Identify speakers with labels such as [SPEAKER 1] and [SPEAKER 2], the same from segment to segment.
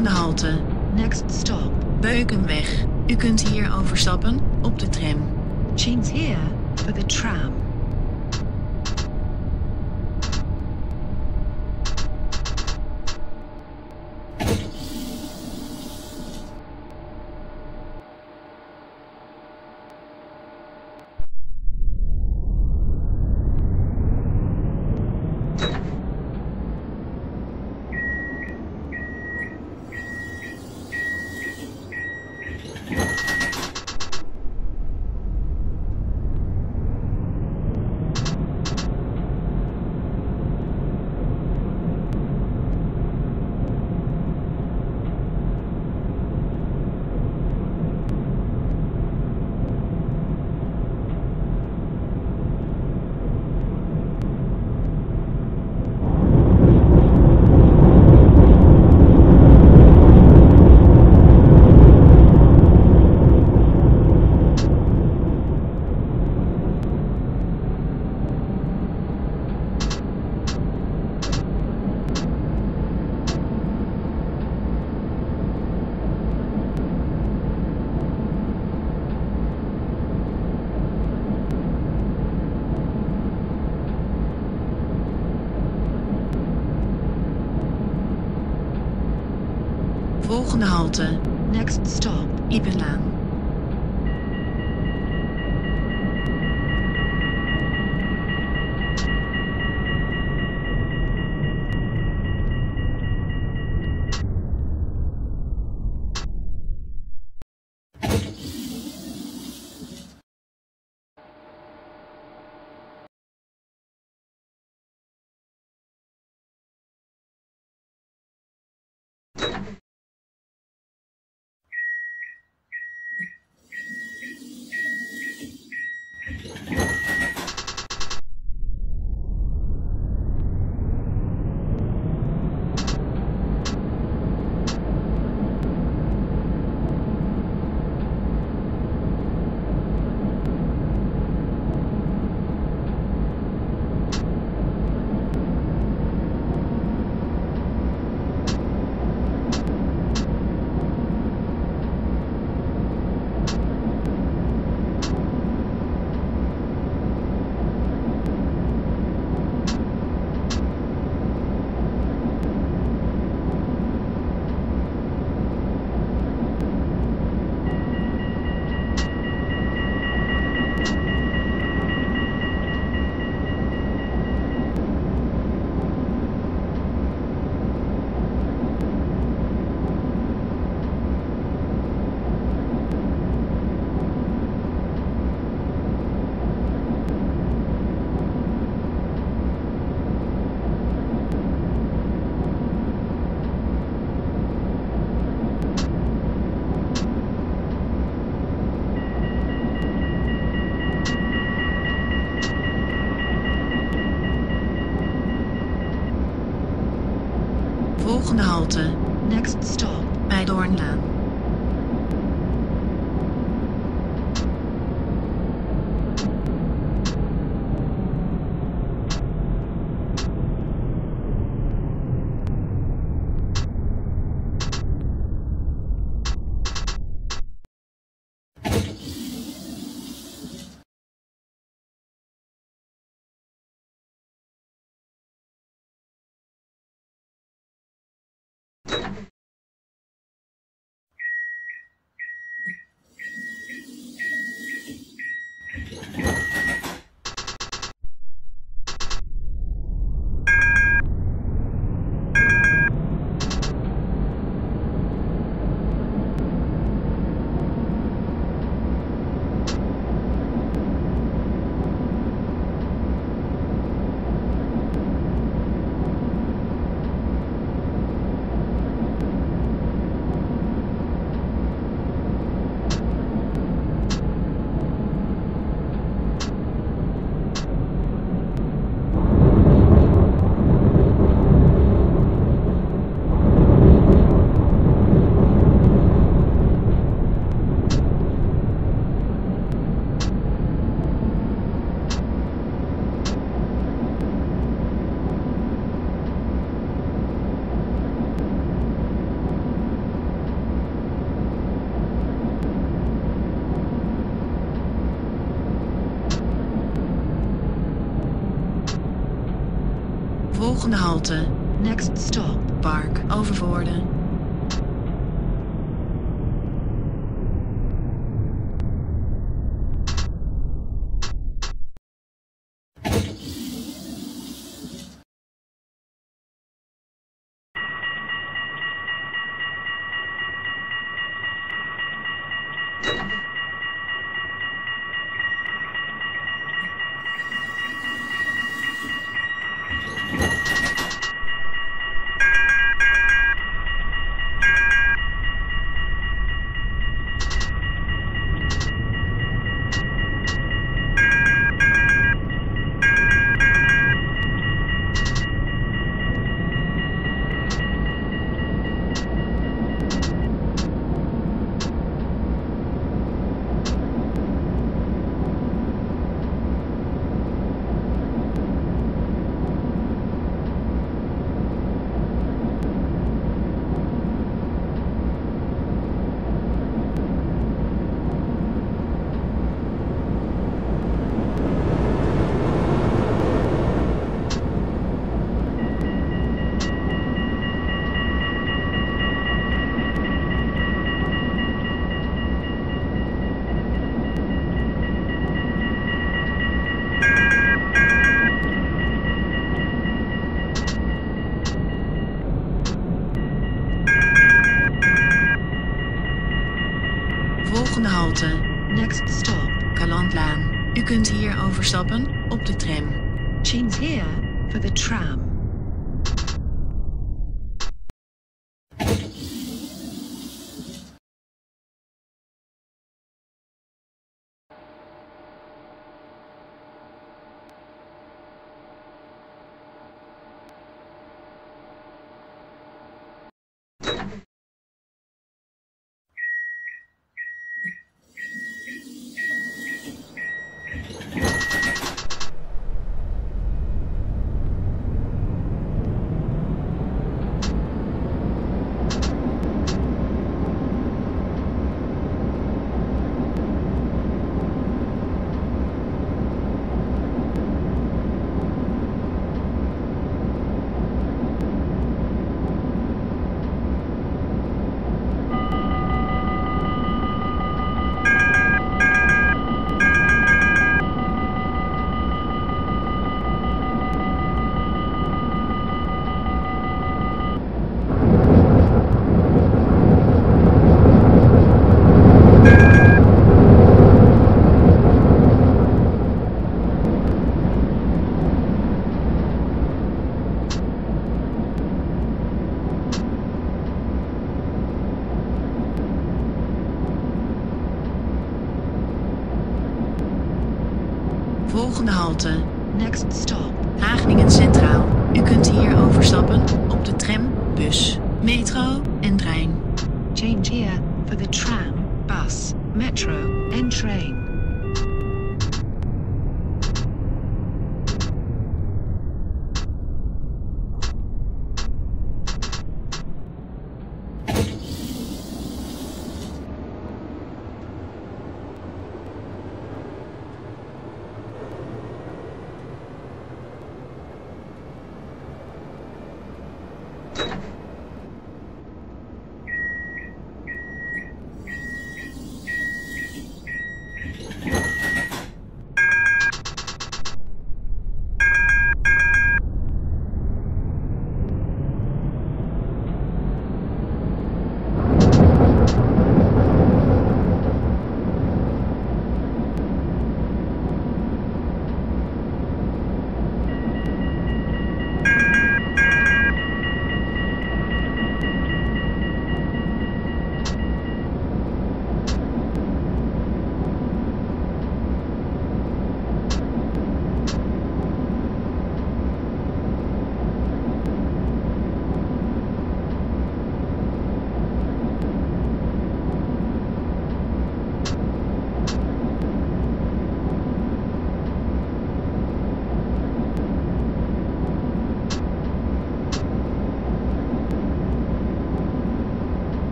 [SPEAKER 1] Volgende halte.
[SPEAKER 2] Next stop,
[SPEAKER 1] Beukenweg. U kunt hier overstappen op de tram.
[SPEAKER 2] change here for the tram.
[SPEAKER 1] Volgende halte.
[SPEAKER 2] Next stop,
[SPEAKER 1] Ipenlaan. Volgende halte.
[SPEAKER 2] next stop,
[SPEAKER 1] Bij Volgende halte.
[SPEAKER 2] Next stop.
[SPEAKER 1] Park Overvoorde. Volgende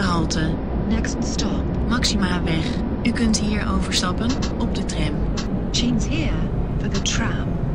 [SPEAKER 1] Halte.
[SPEAKER 2] Next stop,
[SPEAKER 1] Maximaweg. U kunt hier overstappen op de tram.
[SPEAKER 2] change here for the tram.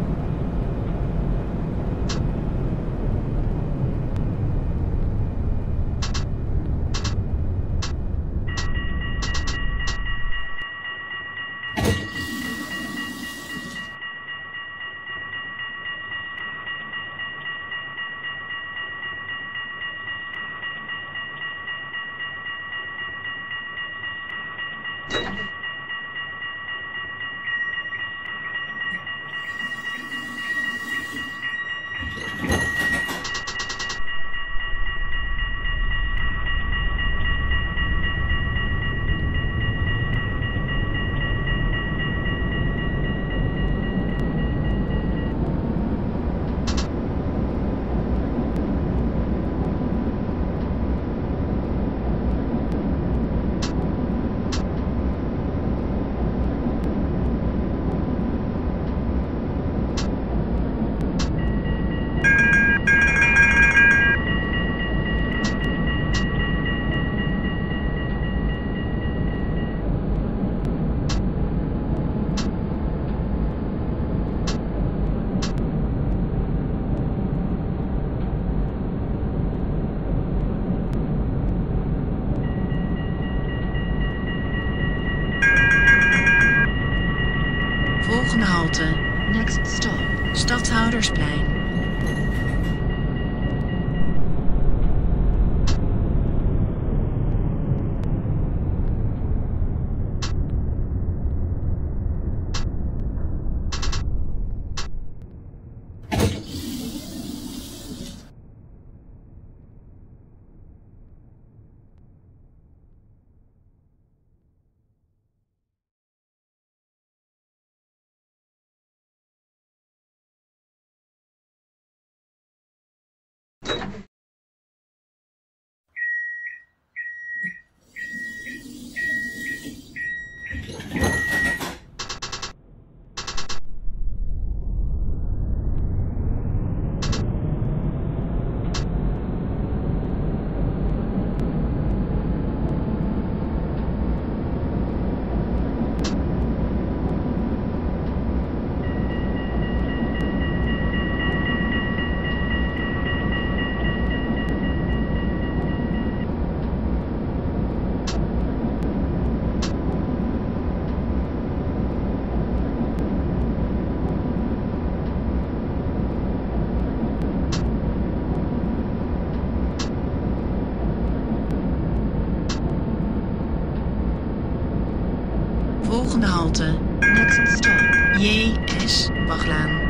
[SPEAKER 1] Volgende halte.
[SPEAKER 2] next stop,
[SPEAKER 1] JS Wachtlaan.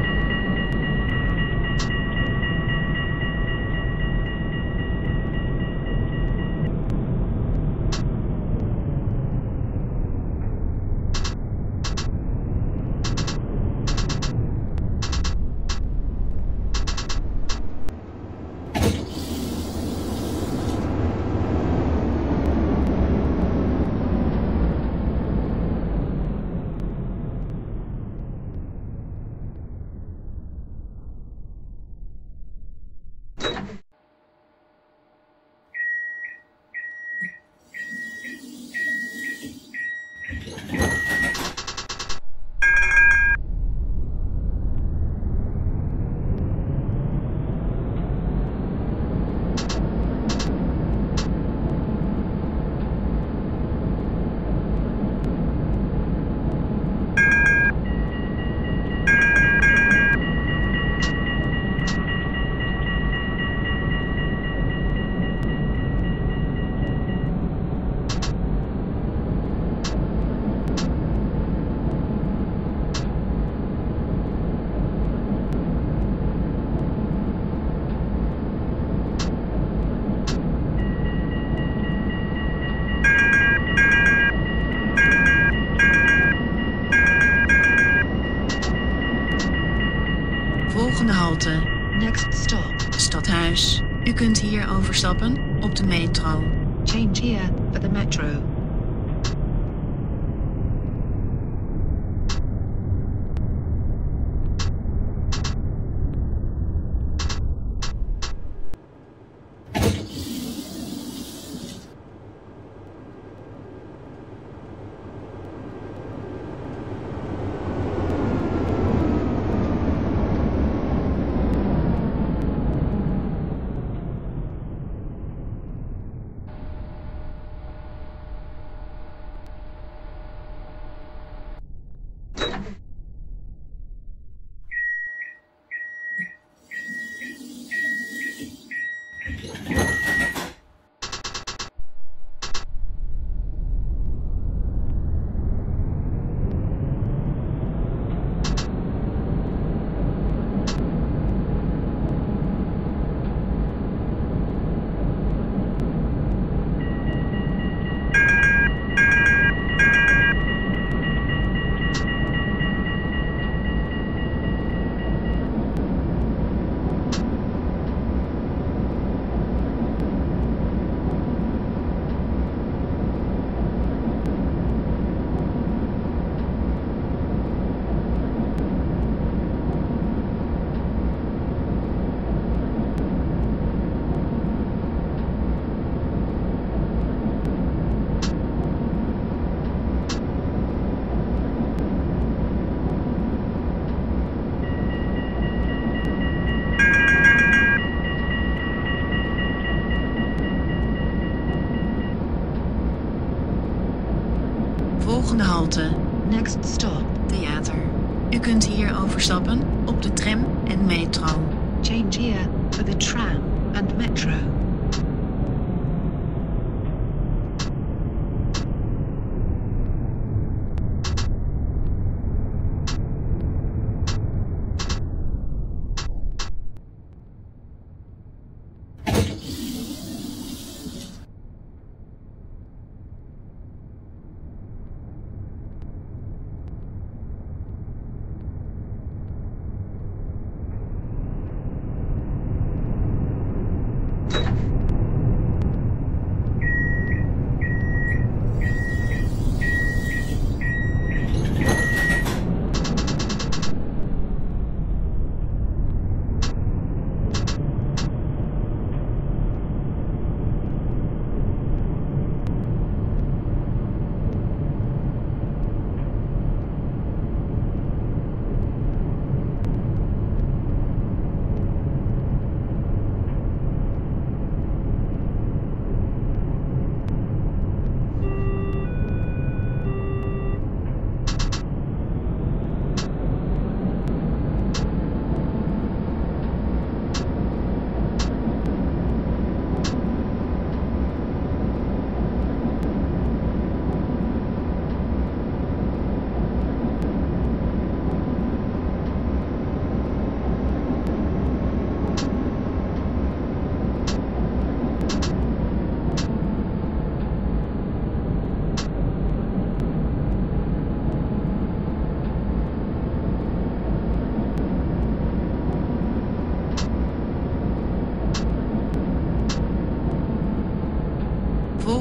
[SPEAKER 1] Halte,
[SPEAKER 2] Next stop,
[SPEAKER 1] theater. U kunt hier overstappen op de tram en metro.
[SPEAKER 2] change here for the tram and metro.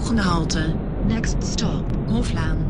[SPEAKER 1] Volgende halte,
[SPEAKER 2] Next stop,
[SPEAKER 1] Hoflaan.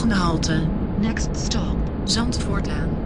[SPEAKER 1] Volgende halte.
[SPEAKER 2] Next stop,
[SPEAKER 1] Zandvoortlaan.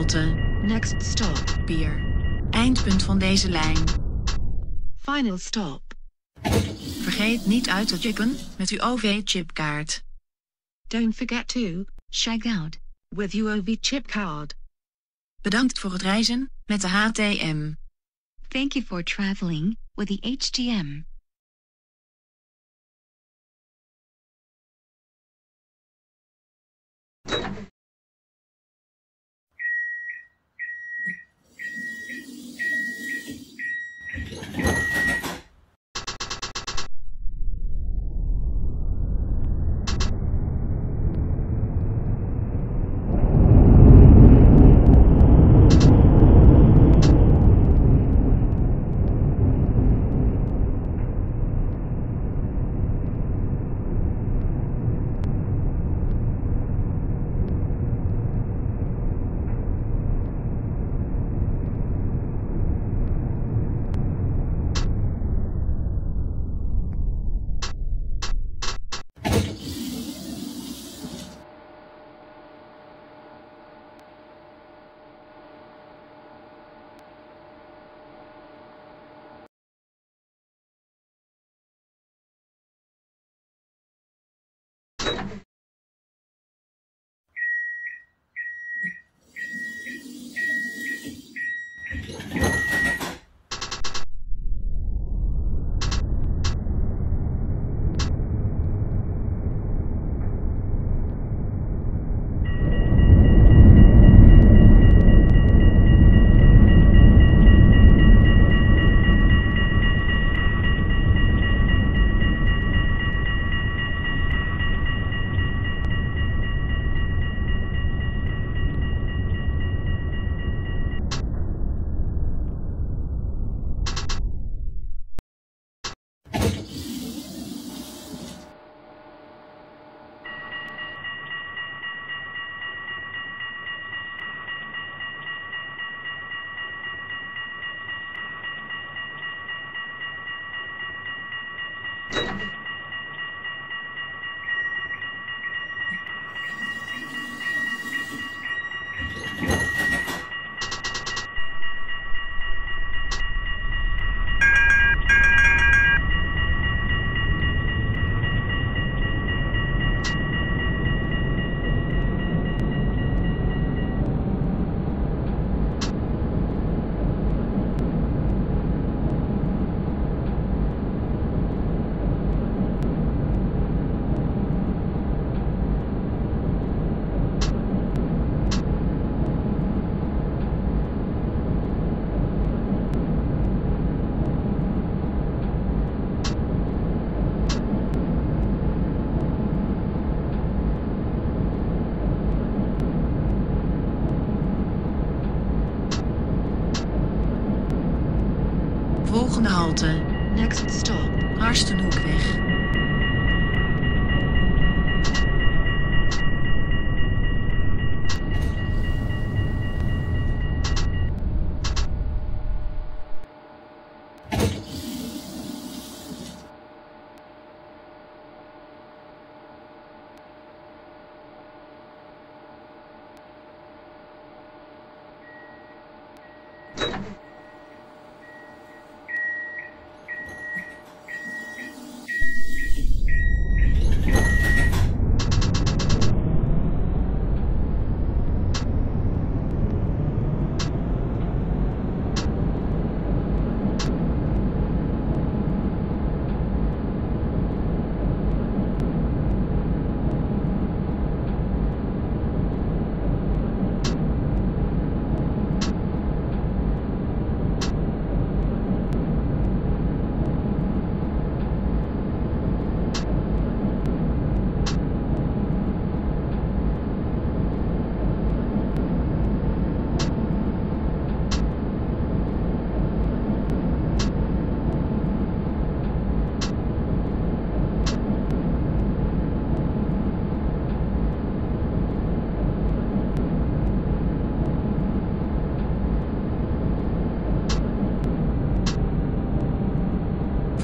[SPEAKER 2] Next stop,
[SPEAKER 1] Bier. Eindpunt van deze lijn.
[SPEAKER 2] Final stop.
[SPEAKER 1] Vergeet niet uit te checken met uw OV-chipkaart.
[SPEAKER 2] Don't forget to check out with your OV chipkaart.
[SPEAKER 1] Bedankt voor het reizen met de HTM.
[SPEAKER 3] Thank you for traveling with the HTM.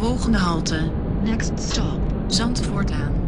[SPEAKER 1] Volgende halte.
[SPEAKER 2] next stop,
[SPEAKER 1] Zandvoort aan.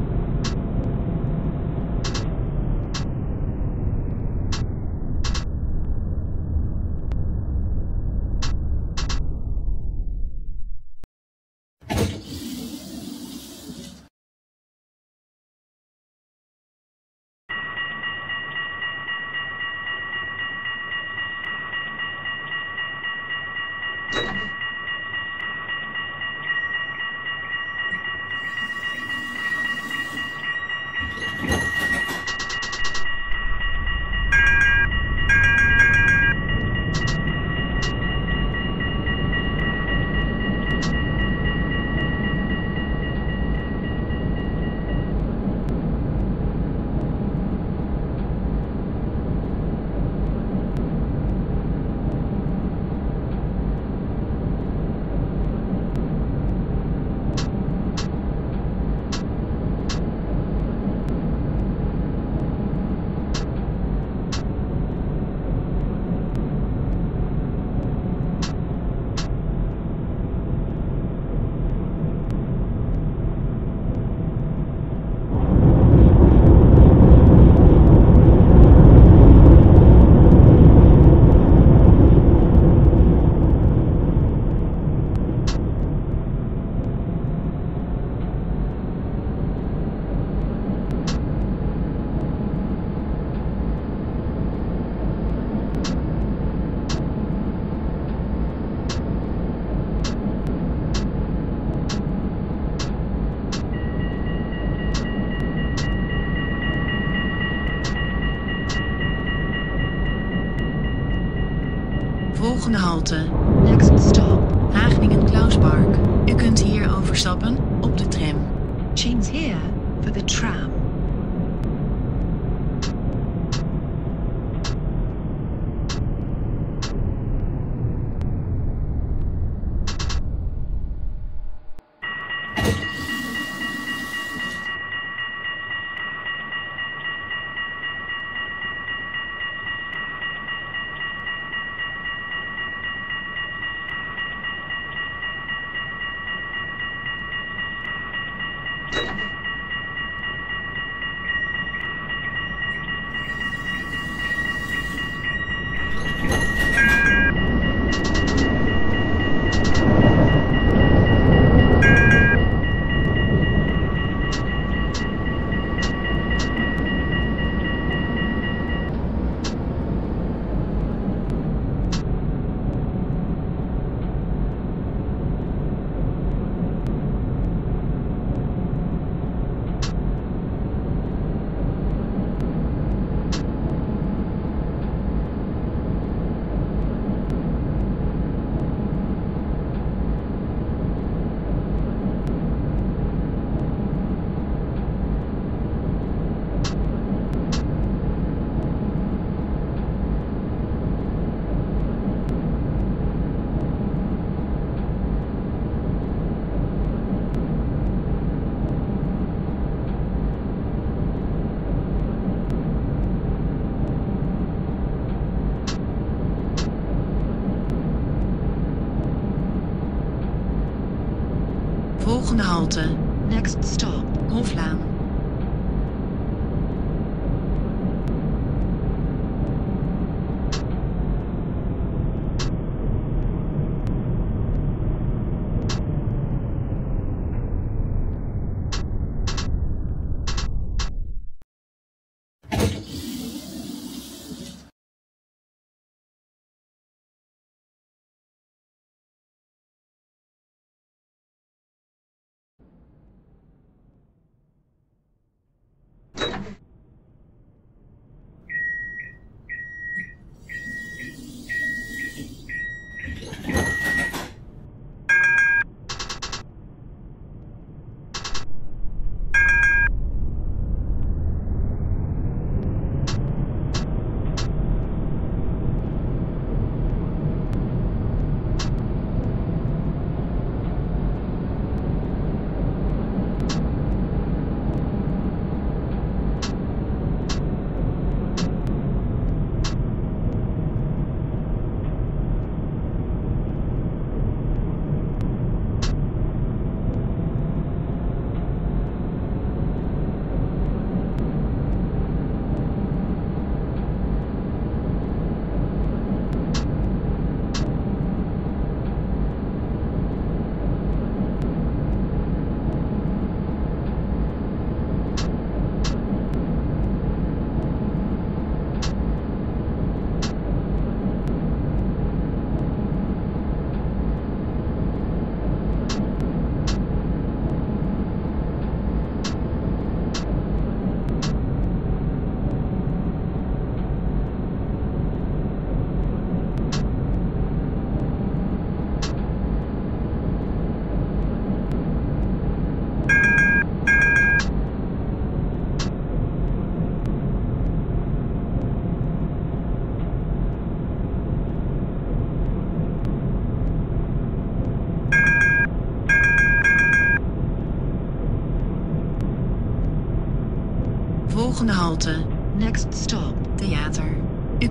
[SPEAKER 1] Volgende halte.
[SPEAKER 2] next stop,
[SPEAKER 1] Hageningen-Klauspark. U kunt hier overstappen op de tram.
[SPEAKER 2] change here for the tram.
[SPEAKER 1] Volgende halte.
[SPEAKER 2] Next stop.
[SPEAKER 1] Hoflaan.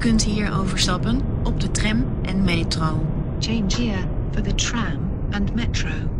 [SPEAKER 1] Kunt hier overstappen op de tram en metro.
[SPEAKER 2] change here for the tram and metro.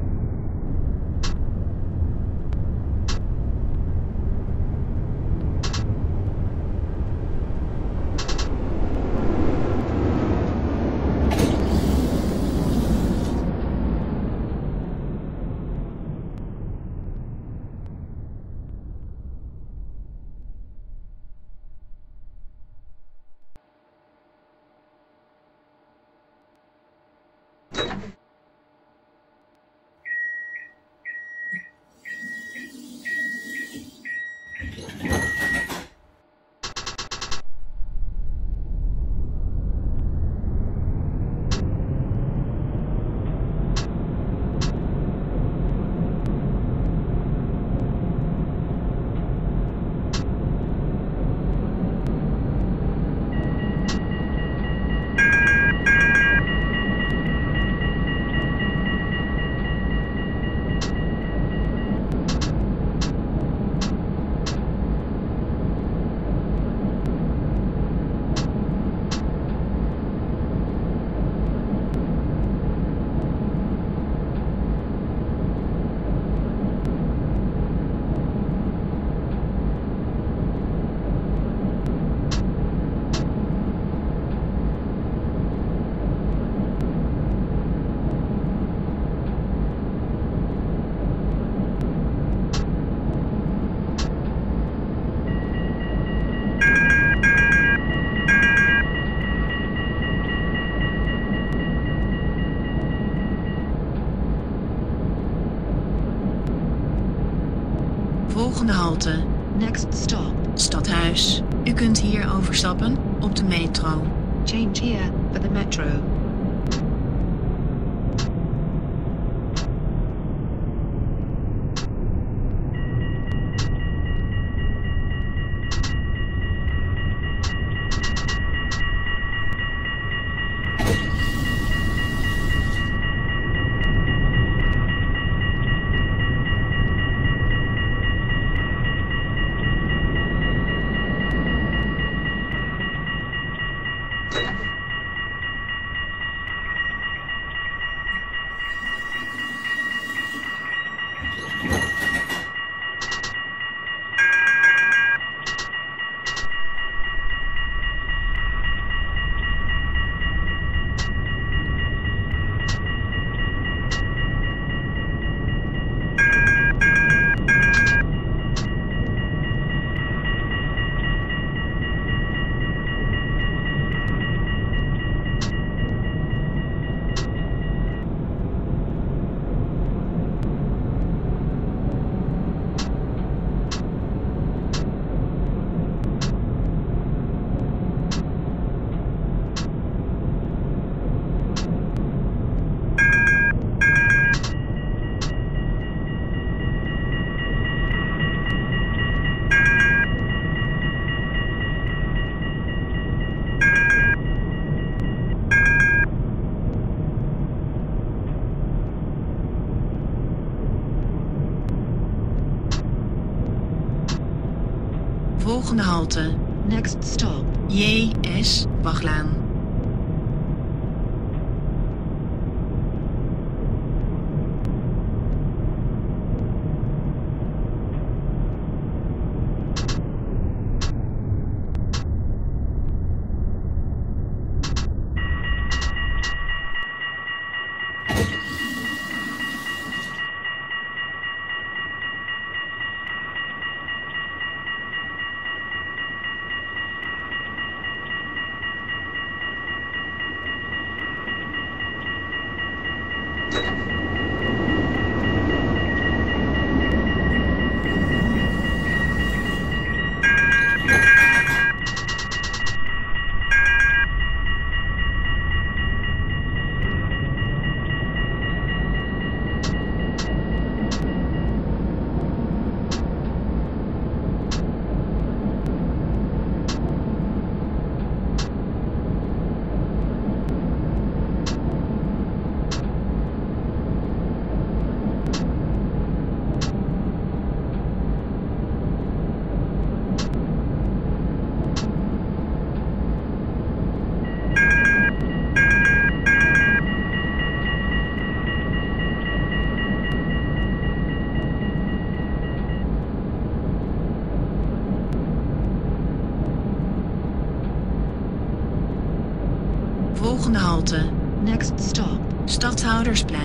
[SPEAKER 1] Halte,
[SPEAKER 2] Next stop,
[SPEAKER 1] Stadhuis. U kunt hier overstappen op de metro.
[SPEAKER 2] change here for the metro.
[SPEAKER 1] Volgende halte.
[SPEAKER 2] Next stop,
[SPEAKER 1] JS Wachtlaan.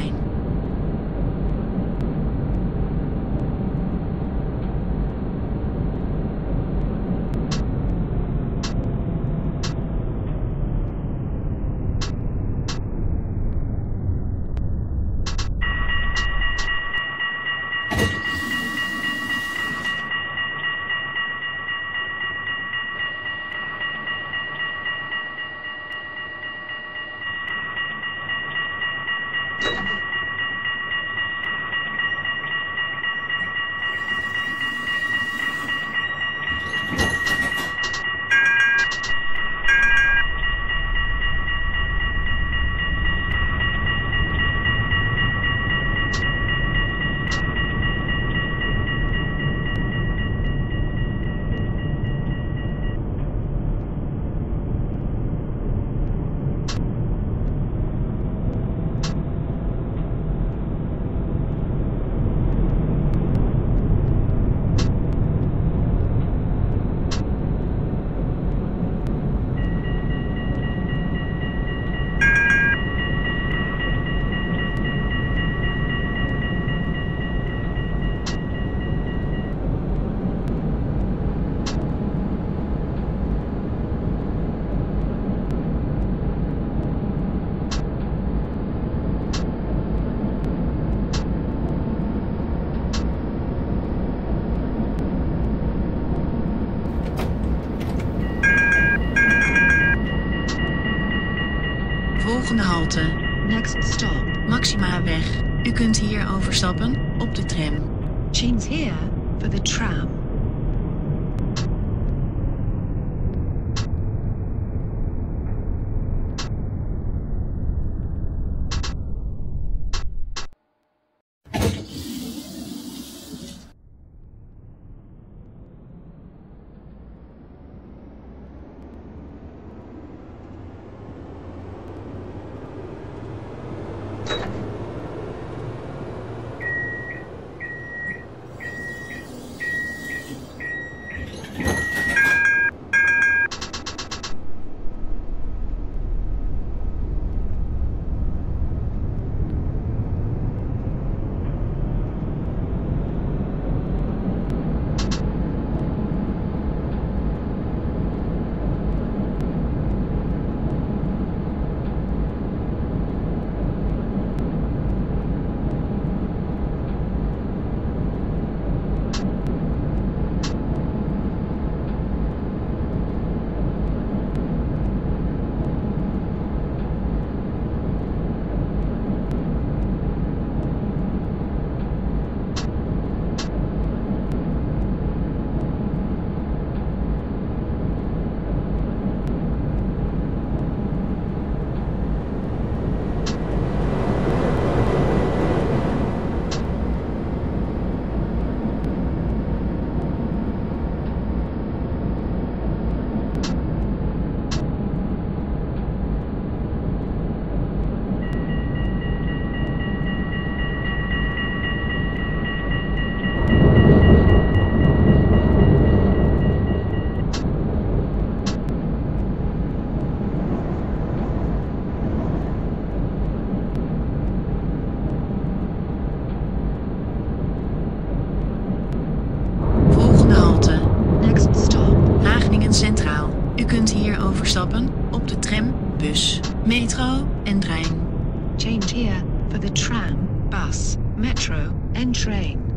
[SPEAKER 1] nine. Train.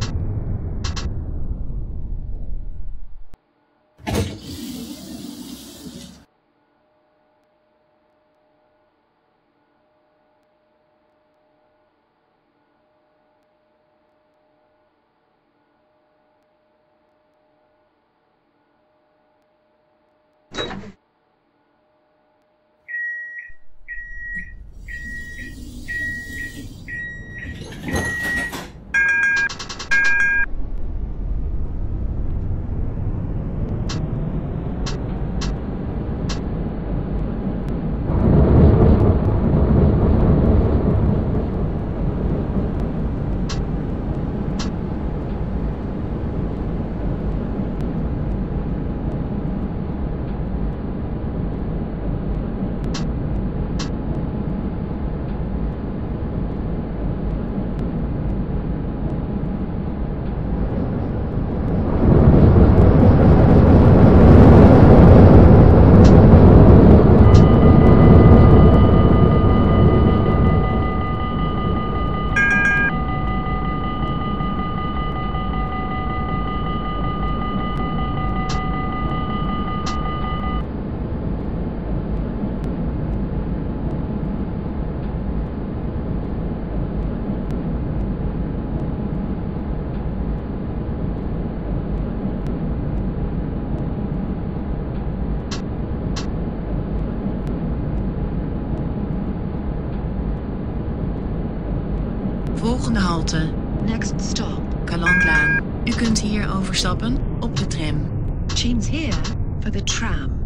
[SPEAKER 1] Stop,
[SPEAKER 4] Kalandlaan. U kunt hier overstappen op de tram.
[SPEAKER 1] change here for the tram.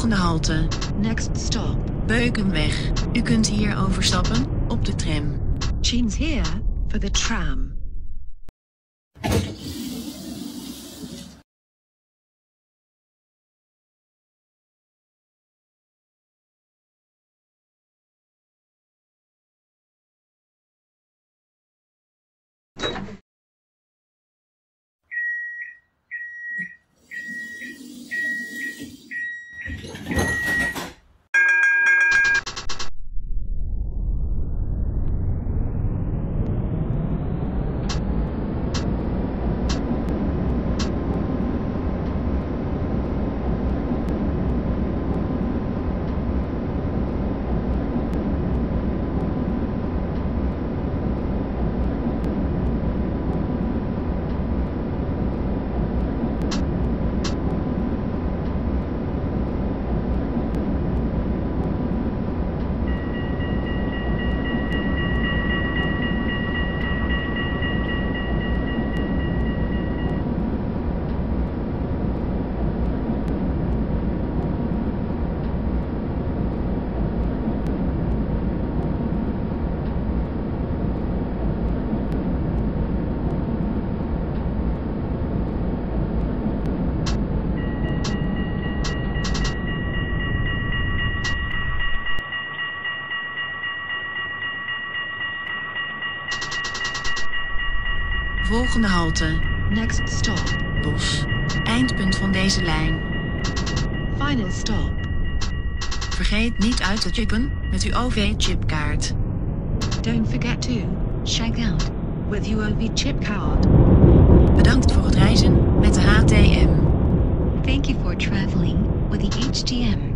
[SPEAKER 1] Volgende halte
[SPEAKER 2] next stop,
[SPEAKER 1] Beukenweg. U kunt hier overstappen op de tram.
[SPEAKER 2] Change here for the tram.
[SPEAKER 1] Halte.
[SPEAKER 2] Next stop.
[SPEAKER 1] Bos. Eindpunt van deze lijn.
[SPEAKER 2] Final stop.
[SPEAKER 1] Vergeet niet uit te chippen met uw OV-chipkaart.
[SPEAKER 2] Don't forget to
[SPEAKER 3] Check out.
[SPEAKER 2] with UOV chip card.
[SPEAKER 1] Bedankt voor het reizen met de HTM.
[SPEAKER 3] Thank you for traveling with the HTM.